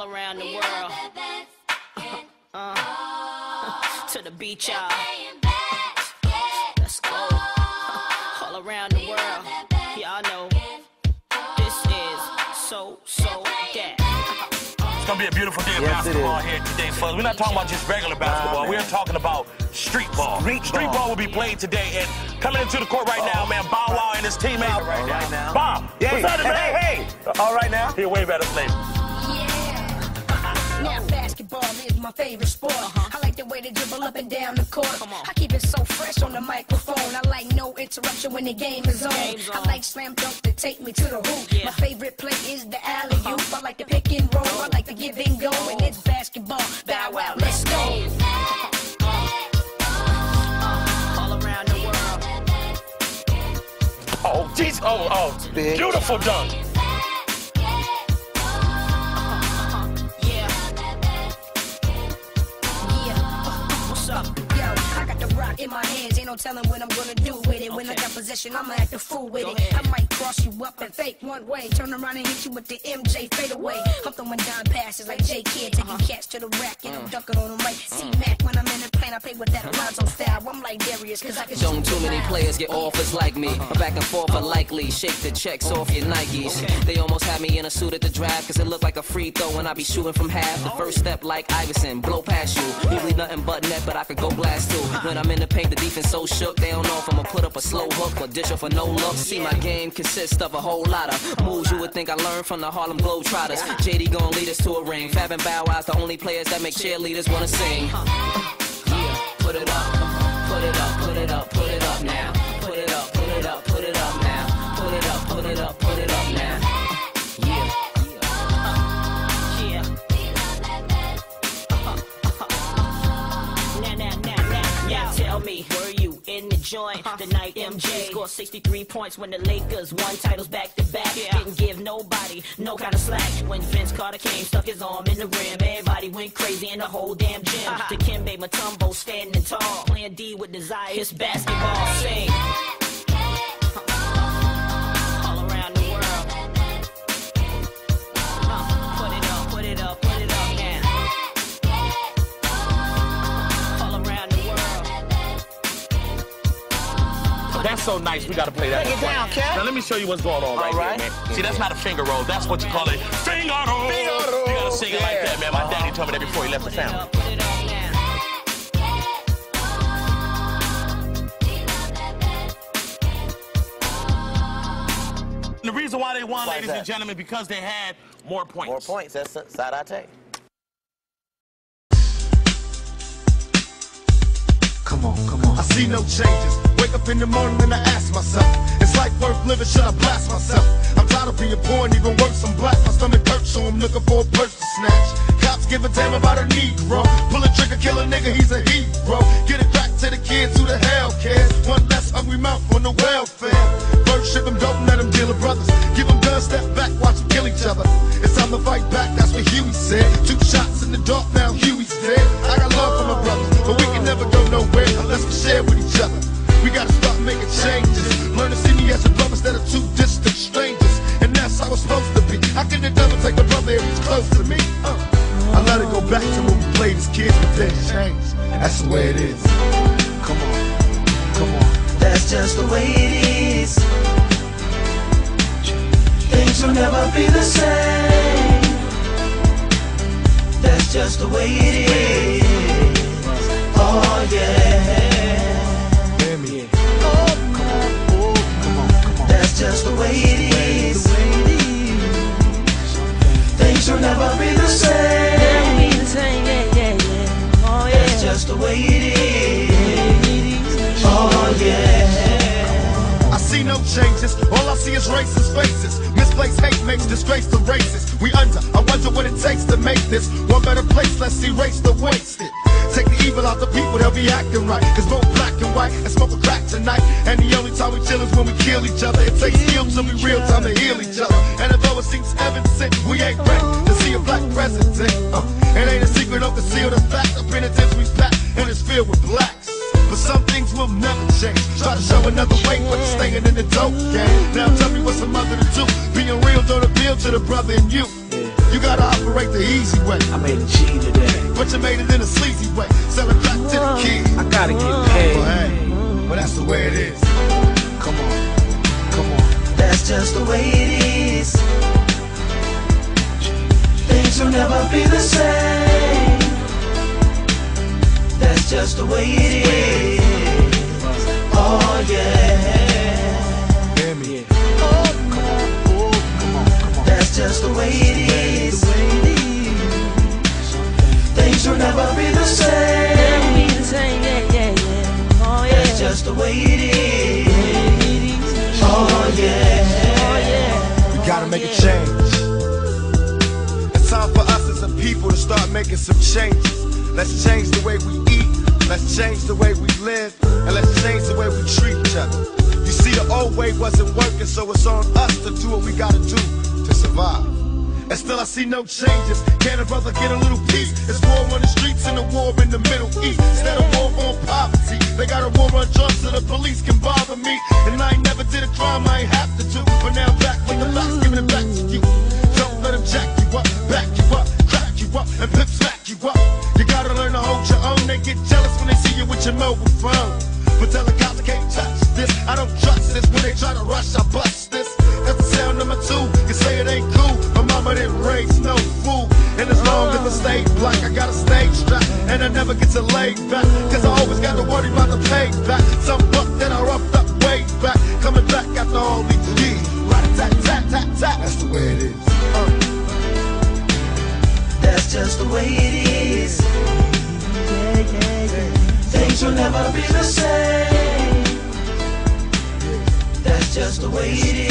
all around the world. Uh, to the beach, y'all. Let's go. All around the world. Y'all know. This is so, so that. It's gonna be a beautiful day of Yes, basketball here today, folks. We're not talking about just regular basketball. man. We're talking about street ball. Street ball. will be played today. And coming into the court right now, man, Bow Wow and his teammate. All right now. Bob, Hey, what's up, hey, man? hey, hey. All right now. Here, wave at us, lady. Now basketball is my favorite sport. Uh-huh. I like the way they dribble up and down the court. I keep it so fresh on the microphone. I like no interruption when the game is on. Game's I like slam dunk to take me to the hoop. Yeah. My favorite play is the alley uh-huh. oop. I like the pick and roll. I like the give and go. And it's basketball. Bow wow, let's go. All around. Oh, jeez. Oh, oh. Beautiful dunk. I got the rock in my hands, ain't no telling what I'm gonna do with it. When I Okay. got possession, I'ma act a fool with Go it. ahead. I might cross you up and fake one way, turn around and hit you with the MJ fade away. I'm throwing down passes like J Kidd, taking Uh-huh. cats to the rack and Mm. I'm dunking on them like T Mac. When I'm in the plane, I play with that Alonzo style. I'm like Darius, cause I can shoot too many players get offers like me. Uh-huh. A back and forth are likely. Shake the checks off your Nikes. They almost had me in a suit at the draft, cause it looked like a free throw when I be shooting from half. The first step like Iverson, blow past you. Usually nothing but net, but I could go blast too. When I'm in the paint, the defense so shook, they don't know if I'ma put up a slow hook or dish off for no look. See, my game consists of a whole lot of moves you would think I learned from the Harlem Globetrotters. JD gon' lead us to a ring. Fab and Bow Wow's the only players that make cheerleaders wanna sing. Yeah, put it up, put it up, put it up, put it up now. The night MJ scored 63 points when the Lakers won titles back to back? Yeah. Didn't give nobody no kind of slack. When Vince Carter came, stuck his arm in the rim, everybody went crazy in the whole damn gym. Dikembe Mutombo standing tall, playing D with desire. It's basketball, sing. That's so nice. We gotta play that. Break it down, Cat. Now let me show you what's going on right, All right. here, man. See, that's not a finger roll. That's what you call it. Finger roll. Finger roll. You gotta sing it like that, man. My daddy told me that before he left the Put family. up, put it up now. The reason why they won, Why ladies and gentlemen, because they had more points. More points. That's side I take. Come on, come on. I see no changes. Wake up in the morning and I ask myself, is life worth living? Should I blast myself? I'm tired of being poor and even worse, I'm black. My stomach hurts, so I'm looking for a purse to snatch. Cops give a damn about a Negro. Pull a trigger, kill a nigga, he's a hero. Get it back to the kids who the hell cares. One less hungry mouth on the welfare. First ship them, don't let them deal with brothers. Give them guns, step back, watch them kill back to when we played as kids, but then changed. That's the way it is. Come on, come on. That's just the way it is. Things will never be the same. That's just the way it is. Oh yeah. Changes. All I see is racist faces. Misplaced hate makes disgrace to races. We under. I wonder what it takes to make this one better place. Let's erase the wasted. Take the evil out the people, they'll be acting right. Cause both black and white and smoke a crack tonight. And the only time we chill is when we kill each other. It takes skill to be real time to heal each other. And although it seems evident, we ain't ready to see a black president. Uh, it ain't a secret, don't conceal dope game. Now tell me what's a mother to do. Being real don't appeal to the brother in you. You gotta operate the easy way. I made a G today. But you made it in a sleazy way. Selling crack to the kids. I gotta get Well, paid. hey, well, that's the way it is. Come on, come on. That's just the way it is. Things will never be the same. That's just the way it is. Oh yeah. The way it is. Things will never be the same. That's just the way it is. Oh, oh yeah. We gotta make a change. It's time for us as a people to start making some changes. Let's change the way we eat. Let's change the way we live. And let's change the way we treat each other. You see, the old way wasn't working, so it's on us to do what we gotta do to survive. And still I see no changes. Can a brother get a little peace? It's war on the streets and a war in the Middle East. Instead of war on poverty, they got a war on drugs so the police can bother me. And I ain't never did a crime I ain't have to do. But now back with the facts, giving it back to you. Don't let them jack you up, back you up, crack you up, and pimp smack you up. You gotta learn to hold your own. They get jealous when they see you with your mobile phone. But tell the cops I can't touch this. I don't trust this. When they try to rush, I bust this. That's the sound number two. You say it ain't cool. My mama didn't no fool. And as long as I stay black, I got a stage strap. And I never get to lay back. Cause I always got to worry about the payback. Some buck that I roughed up way back. Coming back after all these years. Right, tat, tat, tat, tat. That's the way it is. Uh. That's just the way it is. Things will never be the same. That's just the way it is.